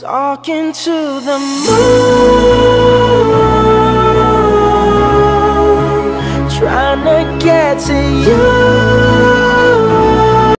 Talking to the moon, trying to get to you.